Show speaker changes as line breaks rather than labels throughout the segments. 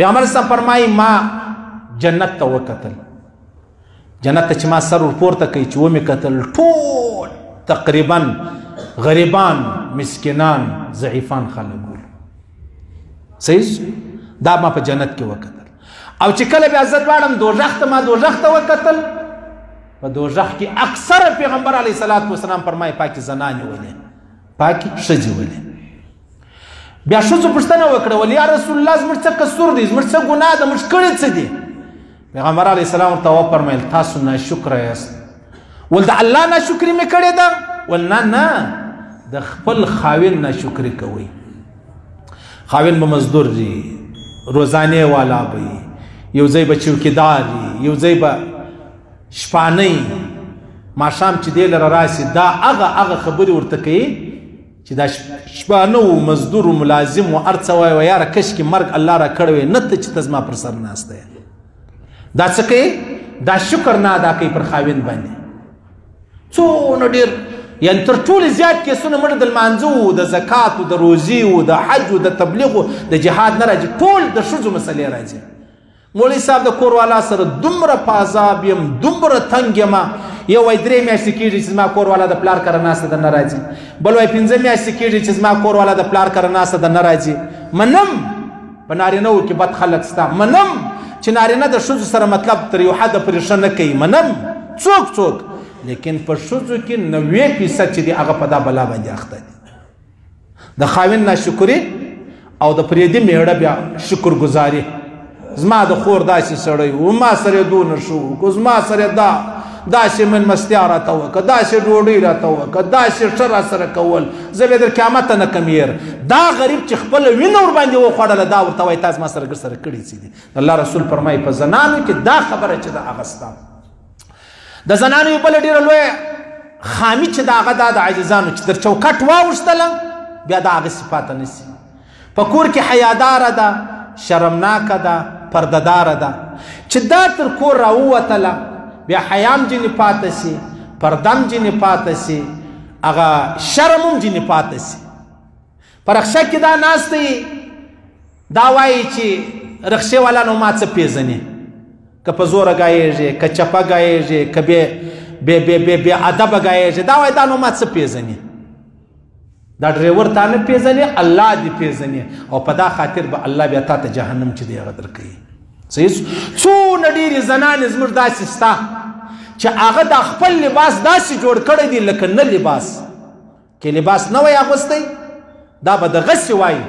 پیغمبر صاحب فرمایي ما جنت ته وکتل جنت ته چې ما سر ورپورته کوي چې ومې کتل ټول تقریبا غریبان مسکینان ضعیفان خلک ول صحیح دا ما په جنت کې وکتل او چې کله بیا زه دواړم دوزخ ته ما دوزخ ته وکتل په دوزخ کې اکثر پیغمبر علیه السلام فرمایي پاکې زنانې ولې پاکې ښځې ولې بیا شوڅو پښتنه وکړه ولی یا رسول الله زموږ څه قصور دي زموږ څه ګناه ده موږ کړی څه دي پیغمبر علی السلام ورته و فرمایل تاسو ناشکر یاست ول د الله ناشکری مې کړې ده ول نه نه د خپل خاوین ناشکری کوي خاوین به مزدور دي روزانه والا به یو ځای به چوکیدار یو ځای به شپانه ماښام چې دی لره راسي دا هغه هغه خبرې ورته کوي چې دا شپانه و مزدور و ملازم و ارڅه وای و یاره کش کې مرګ الله را کړوي نه ته چې تزما پر سر ناشته دا څه کوي دا شکر نه ادا کوي پر خاوند باندې څونه ډیر یعنی تر ټول زیات کیسونه مړه د لمانځو د زکات او د روزي او د حج او د تبلیغ او د جهاد نه راځي ټول د شذو مسلې راځي مولوی صاحب د کور والا سره دومره په عذاب یم دومره تنګ یم یو وای درې میاشتې کېږي چې زما کور والا د پلار کره ناسته د نه راځي بل وای پنځه میاشتې کېږي چې زما کور والا د پلار کره ناسته د نه راځي منم په نارینهو کې بد خلک ستا منم چې نارینه د ښځو سره مطلب تر یو حده پورې ښه نه کوي منم څوک څوک لیکن په ښځو کې نوې فیصد چې دی هغه په دا بلا باندې اخته دي د خاوند ناشکری او د پریدي میړه بیا شکر گزاري زما د خور داسې سړی و ما سره دون شو کو زما سره دا داسې من مستیا راته وکړه داسې ډوډۍ راته وکړه داسې ښه را سره کول زه به در قیامت نه کمیر دا غریب چې خپل وینه ور باندې وخوړله دا ورته وایي تاسو ما سره ګر سره کړي څه دي الله رسول فرمایي په زنانو کې دا خبره چې دا اغستا د زنانو یو بل ډیره لوی خامی چې دا هغه د عزیزانو چې تر چوکټ واوښتله بیا دا هغه صفات نسی په کور کې حیادار ده شرمناک ده پرددار ده چې دا تر کور راووتله بیا حیام جن پاتې سي پردم جن پاتې سي هغه شرم جن پاتې سي پرخشه کې دا ناس دی دا وایي چې رخشه والا نو ما څه پیژني که په زوره ګایږي که چپه ګایږي که بې بې بې بې بې ادبه ګایږي دا وایي دا نو ما څه پیژني دا ډرایور تا نه پیژني الله دې پیژني او په دا خاطر به الله بیا تا ته جهنم چې دی هغه درکوي صحیح څونه ډېرې زنانې زموږ داسې سته چې هغه د خپل لباس داسې جوړ کړی دی لکه نه لباس کې لباس نه وای اغوستی دا به د غس وای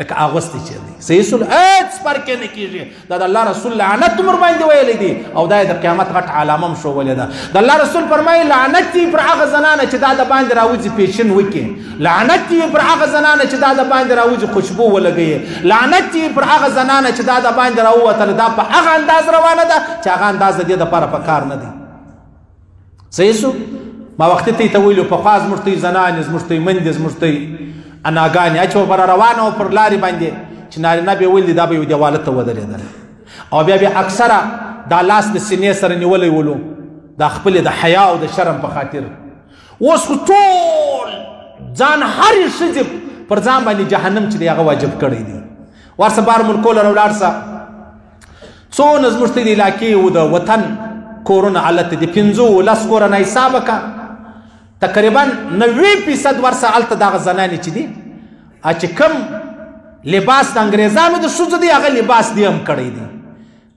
لکه اغوستی چې دی صحیح سول اټس پر کې نه کیږي دا د الله رسول لعنت مر باندې ویل دي او دا د قیامت غټ علامه هم شو ولې ده د الله رسول فرمایي لعنت دی پر هغه زنانه چې دا د باندې راوځي پیشن وکي لعنت دی پر هغه زنانه چې دا د باندې راوځي خوشبو ولګي لعنت دی پر هغه زنانه چې دا د باندې راووتل دا په هغه انداز روانه ده چې هغه انداز د دې لپاره په کار نه دی سیسو ما وخت ته ته ویلو په خواز مرته زنان از مرته مند از مرته اناګان اچو بر روانه او پر لارې باندې چې نارینه به ویل دا به دیواله ته ودرېدل او بیا به اکثره دا لاس د سینې سره نیولې ولو دا خپل د حیا او د شرم په خاطر اوس خو ټول ځان هر شي پر ځان باندې جهنم چې هغه واجب کړی دی ورسه بار ملکول راولارسه څو نزمشت دی علاقې و د وطن کورونه حالت دي پنځو لس کورنه حساب کا تقریبا 90% ورسه الته دغه زنانې چې دي چې کم لباس د انګريزانو د شوزو دی هغه لباس دی هم کړی دی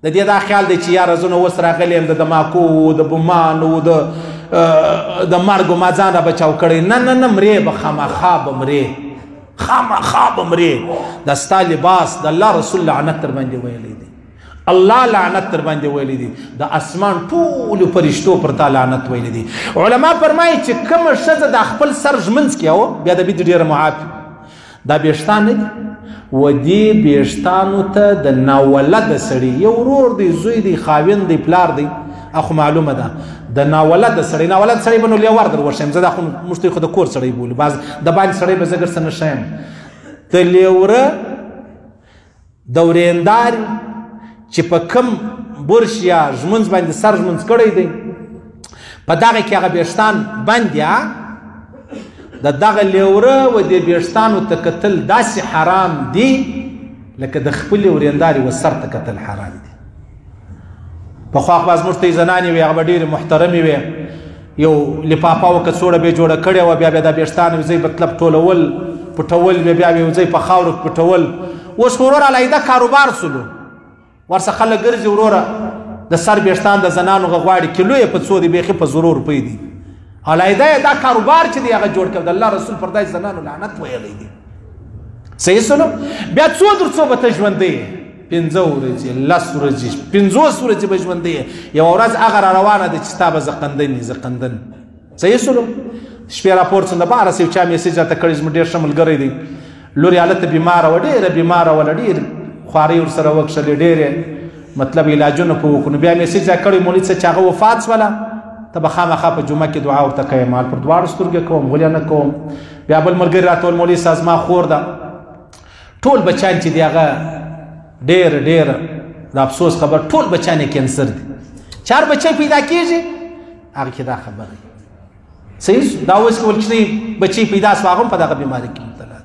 د دې دا خیال دی چې یار زونه وس راغلی هم د دماکو د بمانو د د مرګ ما ځان را بچاو کړی نه نه نه مرې به خامخا به مرې خامخا به مرې دا ستا لباس د الله رسول لعنت تر باندې ویلی دی الله لعنت تر باندې ویلی دی د اسمان ټولو فرشتو پر تا لعنت ویلی دی علما فرمایي چې کومه ښځه د خپل سر ژمنځ کې او بیا د بیدو ډېره معافي دا بیشتان نه دي و دې بیشتانو ته د ناولده سړي یو ورور دی زوی دی خاوند دی پلار دی اخو معلومه ده د ناولد سړی ناولد سړی بنو لیا ور دروشم زه د اخو مشتي خو د کور سړی بول باز د باندې سړی به زګر سن شم ته لیوره دوریندار چې په کم برش یا ژمنځ باندې سر ژمنځ کړی دی په دغه کې هغه بیرستان بندیا د دغه لیوره و د بیرستانو ته قتل داسې حرام دی لکه د خپل ورینداري و سر ته قتل حرام دی په خو خپل مرته زنانې وي هغه ډېر محترمې وي یو لپاپا وکڅوړه به جوړه کړي او بیا به د بیرستان وزي مطلب ټولول پټول بیا بیا وزي په خاور پټول اوس ورور علایده کاروبار سلو ورسه خلک ګرځي وروره د سر بیرستان د زنانو غواړي کلو یې په څو دی به په ضرور پي دي علایده دا کاروبار چې دی هغه جوړ کړ د الله رسول پر دای زنانو لعنت ویلې دي صحیح سلو بیا څو در څو به ته ژوندې پنځه ورځې لس ورځې پنځوس ورځې به ژوندی یو ورځ هغه را روانه ده چې تا به زقندن یې زقندن صحیح سولو شپې راپور څنګه به رسې چا میسج راته کړی زموږ ډېر ښه ملګری دی لورې هلته بیماره وه ډېره بیماره وله ډېر خوارۍ ورسره وکښلې ډېرې مطلب علاجونه په وکړو بیا میسج را کړی مولید څه چې هغه وفات شوله ته به خامخا په جمعه کې دعا ورته کوې مال پر دواړو سترګې کوم غولیا نه کوم بیا بل ملګری راته ویل مولوي صاحب زما خور ده ټول بچان چې دی هغه ډېر ډېر د افسوس خبر ټول بچان یې کینسر دي چار بچی پیدا کیږي هغه کې دا خبره صحیح دا اوس کې ولکشنی بچی پیدا سو هغه په دغه بیماری کې مبتلا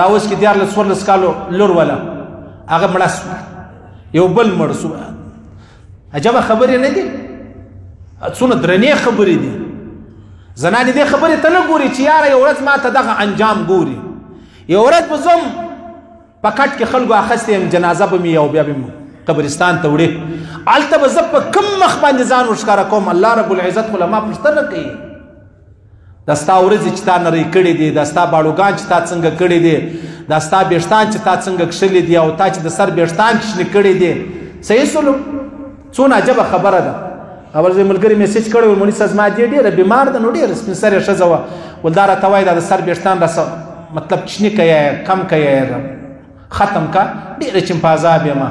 دا اوس کې دیار لسور لس کالو لور ولا هغه مړ سو یو بل مړ سو عجبه خبرې نه دي څونه درنې خبرې دي زنانې دې خبرې ته نه ګوري چې یاره یو ورځ ما ته دغه انجام ګوري یو ورځ به زم په کټ کې خلکو اخستې يم جنازه به مې یو بیا به مې قبرستان ته وړې هلته به زه په کوم مخ باندې ځان ورښکاره کوم الله رب العزت خو له ما پوښتنه کوي دا ستا ورځې چې تا نری کړې دي دا ستا باړوګان چې تا څنګه کړې دي دا ستا بېشتان چې تا څنګه کښلې دي او تا چې د سر بېشتان کښنې کړې دي صحیح سلو څونه عجبه خبره ده اول زه ملګری میسج کړو مولوی صاحب ما دې ډېر بیمار ده نو ډېر سپین سره شزه و ولدار ته وای دا سر بیرتان رس مطلب چنی کیا کم کیا ختم کا ډېر چم پازا به ما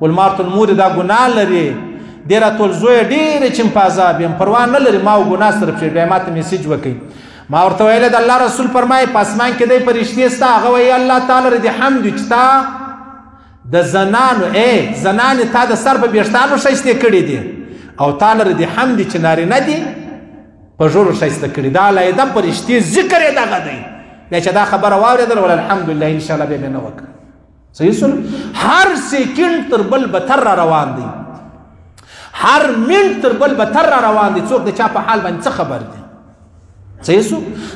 ولمارت المور دا ګنا لري ډېر تول زوی ډېر چم پازا به پروا نه لري ما ګنا سره په بیا ماته میسج وکي ما ورته ویل د الله رسول فرمای پاسمان کې دی پرشتي ستا هغه وی الله تعالی دې حمد چتا د زنانو اے زنانې تا د سر په بیشتانو شایسته کړي دي او تا لره دي حمد چې ناري نه دي په جوړو شایسته کړي دا لای د پرشتي ذکر یې دغه دی بیا چې دا خبره واورېدل ول الحمدلله ان شاء الله به نه وکړ صحیح سول هر سکند تر بل به تر روان دی هر منټ تر بل به تر روان دی څوک د چا په حال باندې خبر دی صحیح سو